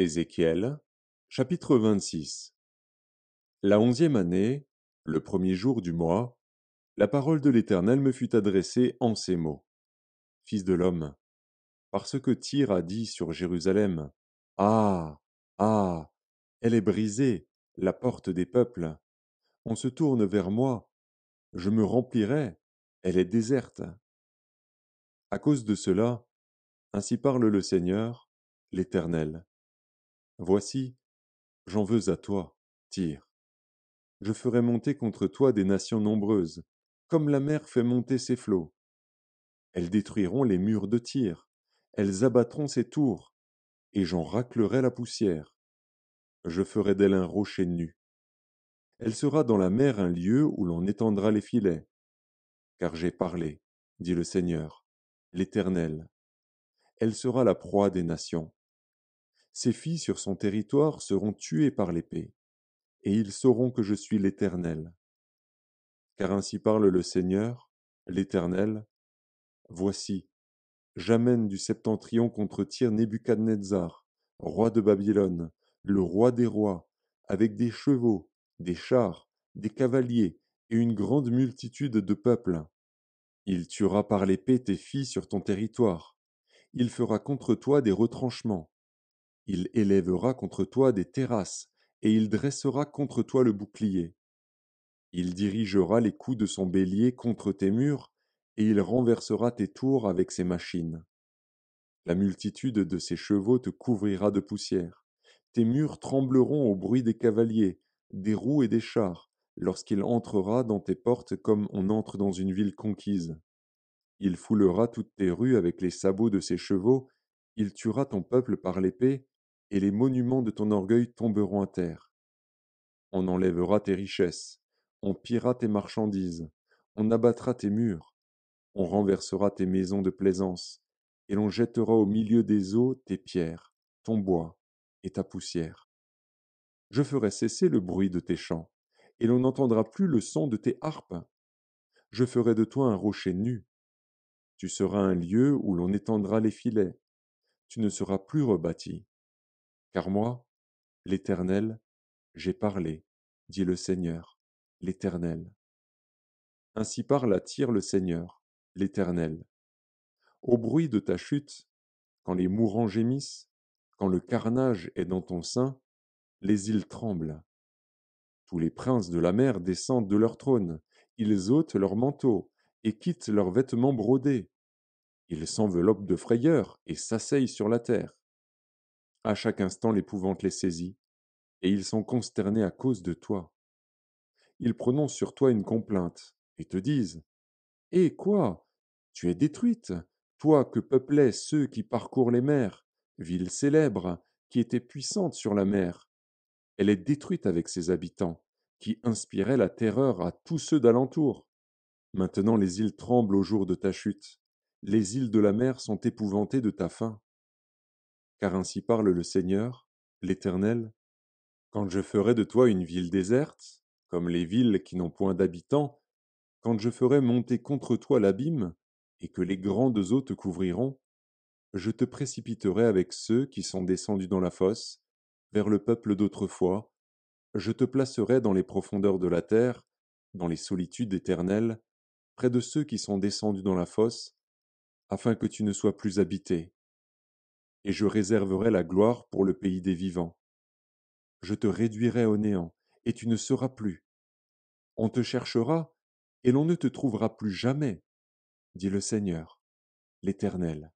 Ézéchiel, chapitre 26 La onzième année, le premier jour du mois, la parole de l'Éternel me fut adressée en ces mots. Fils de l'homme, parce que Tyr a dit sur Jérusalem, Ah, ah, elle est brisée, la porte des peuples. On se tourne vers moi, je me remplirai, elle est déserte. À cause de cela, ainsi parle le Seigneur, l'Éternel. Voici, j'en veux à toi, Tyr. Je ferai monter contre toi des nations nombreuses, comme la mer fait monter ses flots. Elles détruiront les murs de Tyr, elles abattront ses tours, et j'en raclerai la poussière. Je ferai d'elle un rocher nu. Elle sera dans la mer un lieu où l'on étendra les filets. Car j'ai parlé, dit le Seigneur, l'Éternel. Elle sera la proie des nations. Ses filles sur son territoire seront tuées par l'épée, et ils sauront que je suis l'Éternel. Car ainsi parle le Seigneur, l'Éternel. Voici, j'amène du septentrion contre Tyr Nebuchadnezzar, roi de Babylone, le roi des rois, avec des chevaux, des chars, des cavaliers et une grande multitude de peuples. Il tuera par l'épée tes filles sur ton territoire. Il fera contre toi des retranchements. Il élèvera contre toi des terrasses, et il dressera contre toi le bouclier. Il dirigera les coups de son bélier contre tes murs, et il renversera tes tours avec ses machines. La multitude de ses chevaux te couvrira de poussière. Tes murs trembleront au bruit des cavaliers, des roues et des chars, lorsqu'il entrera dans tes portes comme on entre dans une ville conquise. Il foulera toutes tes rues avec les sabots de ses chevaux, il tuera ton peuple par l'épée, et les monuments de ton orgueil tomberont à terre. On enlèvera tes richesses, on pillera tes marchandises, on abattra tes murs, on renversera tes maisons de plaisance, et l'on jettera au milieu des eaux tes pierres, ton bois et ta poussière. Je ferai cesser le bruit de tes chants, et l'on n'entendra plus le son de tes harpes. Je ferai de toi un rocher nu. Tu seras un lieu où l'on étendra les filets. Tu ne seras plus rebâti. Car moi, l'Éternel, j'ai parlé, dit le Seigneur, l'Éternel. Ainsi parle à Tyr le Seigneur, l'Éternel. Au bruit de ta chute, quand les mourants gémissent, quand le carnage est dans ton sein, les îles tremblent. Tous les princes de la mer descendent de leur trône, ils ôtent leurs manteaux et quittent leurs vêtements brodés. Ils s'enveloppent de frayeur et s'asseyent sur la terre. À chaque instant l'épouvante les saisit, et ils sont consternés à cause de toi. Ils prononcent sur toi une complainte, et te disent Eh quoi? Tu es détruite, toi que peuplaient ceux qui parcourent les mers, ville célèbre, qui était puissante sur la mer. Elle est détruite avec ses habitants, qui inspiraient la terreur à tous ceux d'alentour. Maintenant les îles tremblent au jour de ta chute, les îles de la mer sont épouvantées de ta fin. Car ainsi parle le Seigneur, l'Éternel, quand je ferai de toi une ville déserte, comme les villes qui n'ont point d'habitants, quand je ferai monter contre toi l'abîme, et que les grandes eaux te couvriront, je te précipiterai avec ceux qui sont descendus dans la fosse, vers le peuple d'autrefois, je te placerai dans les profondeurs de la terre, dans les solitudes éternelles, près de ceux qui sont descendus dans la fosse, afin que tu ne sois plus habité et je réserverai la gloire pour le pays des vivants. Je te réduirai au néant, et tu ne seras plus. On te cherchera, et l'on ne te trouvera plus jamais, dit le Seigneur, l'Éternel.